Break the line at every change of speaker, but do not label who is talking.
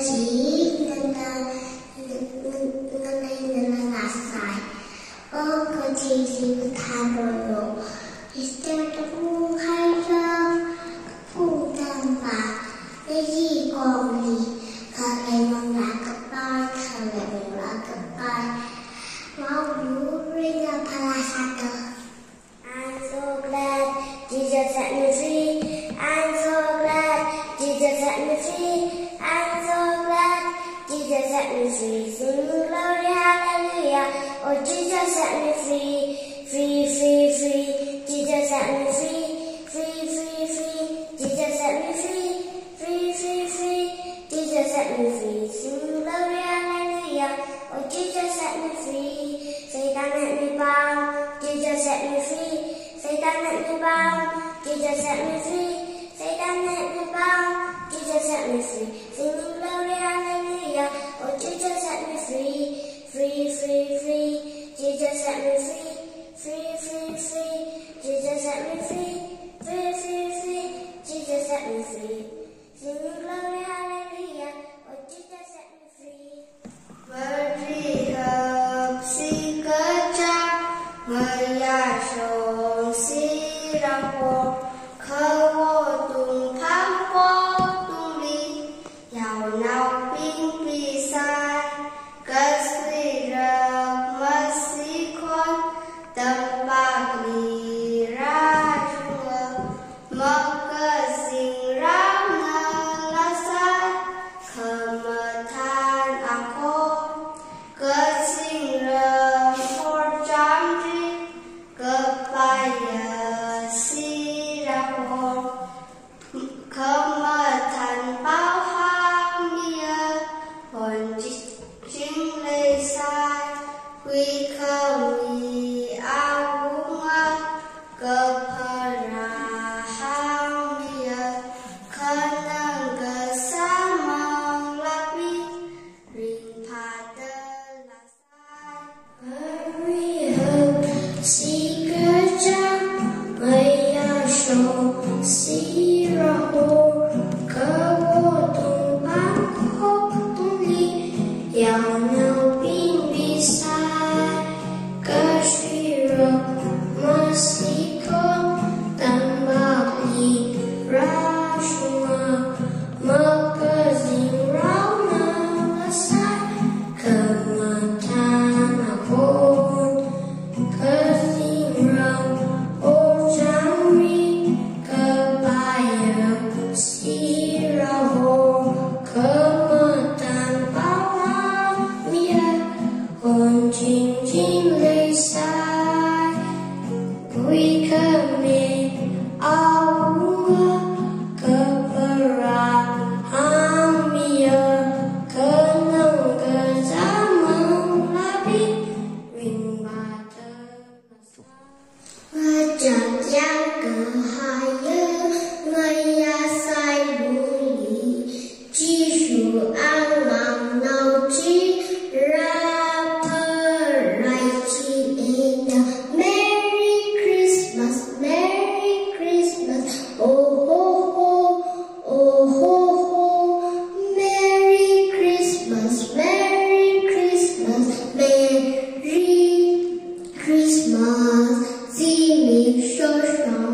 急 Hallelujah. Oh, Jesus set me free, free, free, free. 一声声。